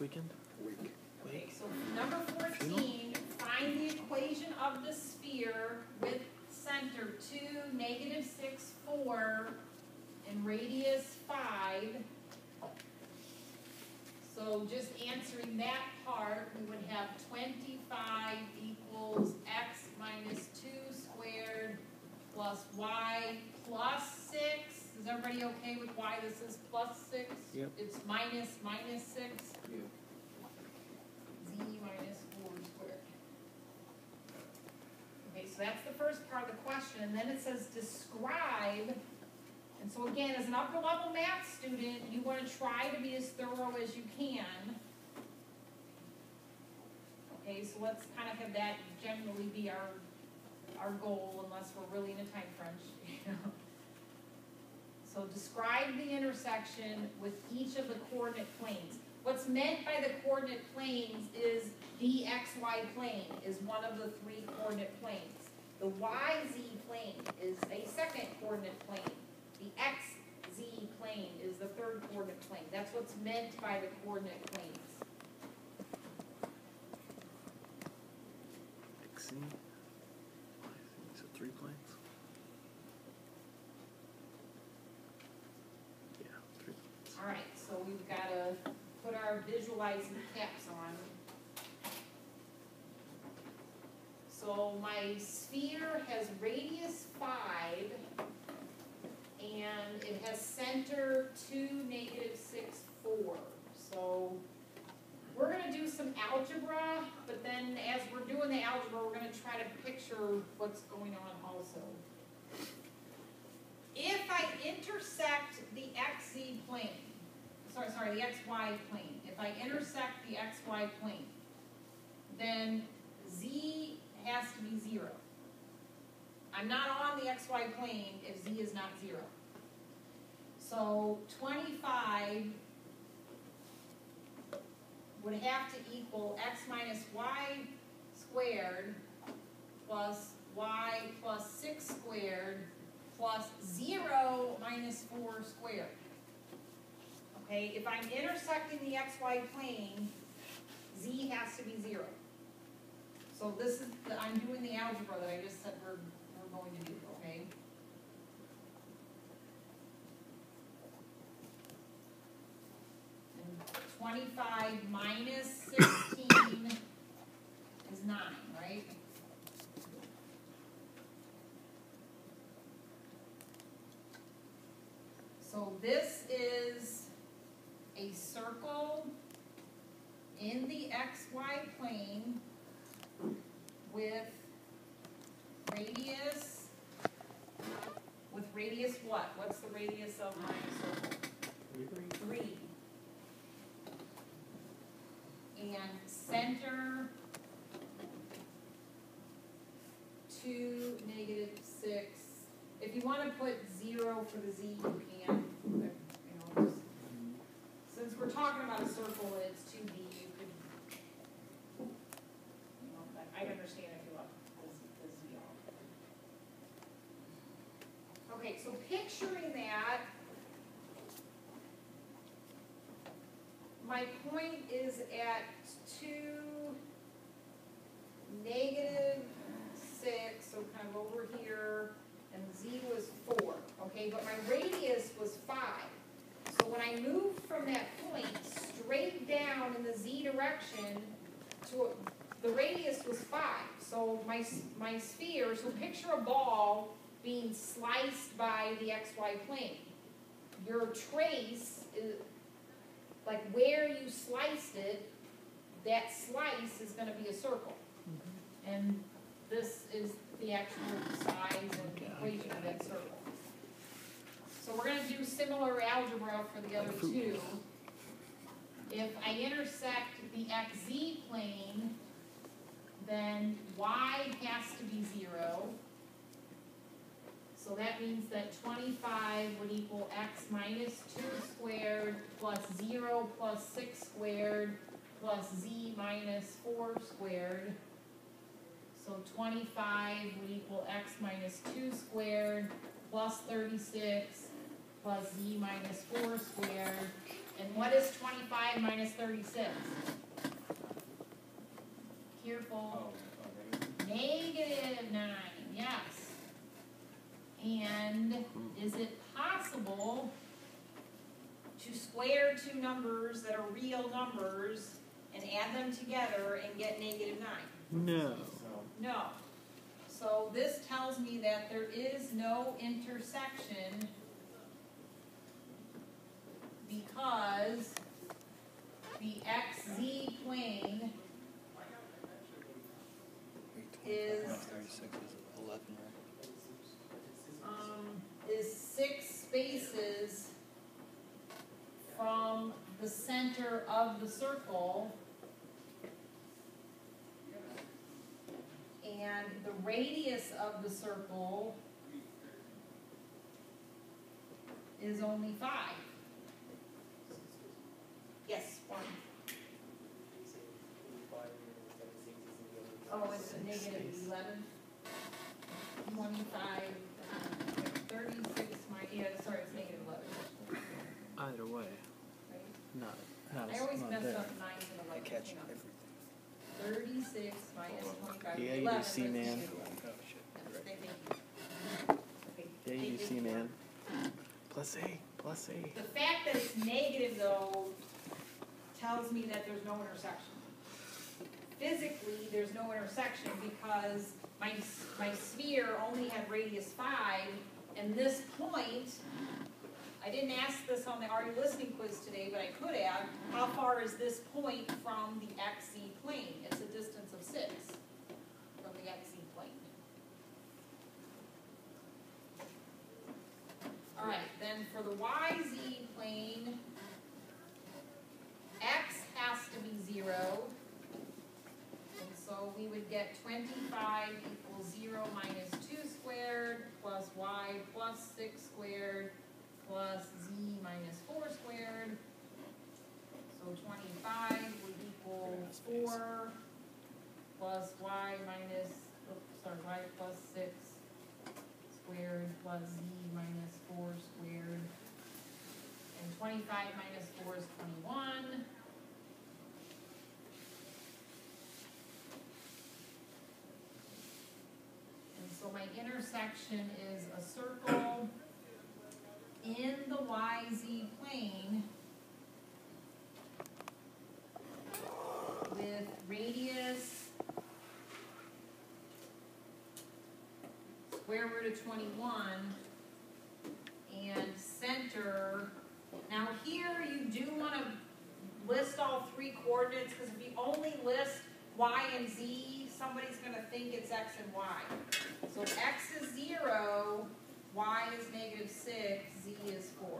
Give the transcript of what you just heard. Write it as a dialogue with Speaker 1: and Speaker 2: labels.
Speaker 1: weekend?
Speaker 2: Week.
Speaker 3: Okay, so number fourteen, find the equation of the sphere with center two, negative six, four, and radius five. So just answering that part, we would have twenty-five equals x minus two squared plus y plus six. Is everybody okay with why this is plus six?
Speaker 1: Yep.
Speaker 3: It's minus minus six
Speaker 2: Yeah.
Speaker 3: z minus four squared. Okay, so that's the first part of the question, and then it says describe. And so again, as an upper level math student, you wanna try to be as thorough as you can. Okay, so let's kind of have that generally be our, our goal unless we're really in a time crunch, you know. So describe the intersection with each of the coordinate planes. What's meant by the coordinate planes is the xy plane is one of the three coordinate planes. The yz plane is a second coordinate plane. The xz plane is the third coordinate plane. That's what's meant by the coordinate planes.
Speaker 1: XZ. So three planes? Yeah, three planes.
Speaker 3: Alright, so we've gotta put our visualizing caps on. So my sphere has radius five, and it has center two, negative six, four. So we're gonna do some algebra, but then as we're doing the algebra, we're gonna try to picture what's going on also. If I intersect the xz plane, sorry, sorry, the xy plane, if I intersect the xy plane, then z has to be zero. I'm not on the xy plane if z is not zero. So twenty-five would have to equal x minus y squared plus y plus six squared plus zero minus four squared. Okay, if I'm intersecting the xy plane, z has to be zero. So this is, the- I'm doing the algebra that I just said we're, we're going to do, okay? And twenty-five minus sixteen is nine, right? So this is a circle in the xy plane with radius, with radius what? What's the radius of my circle? Three. And center two, negative six. If you wanna put zero for the z, you can, but, you know, just- since we're talking about a circle, and it's two d, you could, you know, but I understand if you want this, this z off. Okay, so picturing that, my point is at two, negative six, so kind of over here, and z was four, okay, but my radius was five. So when I moved from that point straight down in the z direction to, the radius was five. So my, my sphere, so picture a ball being sliced by the xy plane. Your trace is, like where you sliced it, that slice is gonna be a circle. Mm-hmm. And this is the actual size and equation of that circle. So we're gonna do similar algebra for the other two. If I intersect the xz plane, then y has to be. So that means that twenty-five would equal x minus two squared plus zero plus six squared plus z minus four squared. So twenty-five would equal x minus two squared plus thirty-six plus z minus four squared. And what is twenty-five minus thirty-six? Careful. Oh, Negative nine, yes. And is it possible to square two numbers that are real numbers and add them together and get negative nine?
Speaker 1: No.
Speaker 3: No. So this tells me that there is no intersection because the XZ plane is,
Speaker 2: Thirty-six is eleven, right?
Speaker 3: spaces from the center of the circle and the radius of the circle is only five. Yes, one. Oh, it's a negative
Speaker 1: 11? Way,
Speaker 3: right?
Speaker 1: not, not,
Speaker 3: I always
Speaker 1: not
Speaker 3: mess
Speaker 1: there.
Speaker 3: up nines and
Speaker 2: I
Speaker 3: elevens,
Speaker 2: catch
Speaker 3: hang on.
Speaker 2: everything.
Speaker 3: Thirty-six minus twenty-five,
Speaker 1: Yeah, you
Speaker 3: eleven,
Speaker 1: do see, man.
Speaker 3: negative eleven.
Speaker 2: Oh, shit.
Speaker 3: Yes, thank. Okay,
Speaker 1: Yeah, you do
Speaker 3: thank
Speaker 1: see, man. Plus A, plus A.
Speaker 3: The fact that it's negative though tells me that there's no intersection. Physically, there's no intersection because my, my sphere only had radius five, and this point, I didn't ask this on the already listening quiz today, but I could have, how far is this point from the XZ plane? It's a distance of six from the XZ plane. Alright, then for the YZ plane, X has to be zero. And so we would get twenty-five equals zero minus two squared, plus Y plus six squared, plus Z minus four squared. Twenty-five would equal four, plus Y minus, oops, sorry, Y plus six squared plus z minus four squared. And twenty-five minus four is twenty-one. And so my intersection is a circle in the YZ plane with radius square root of twenty-one and center. Now here you do wanna list all three coordinates, cause if you only list Y and Z, somebody's gonna think it's X and Y. So X is zero, Y is negative six, Z is four.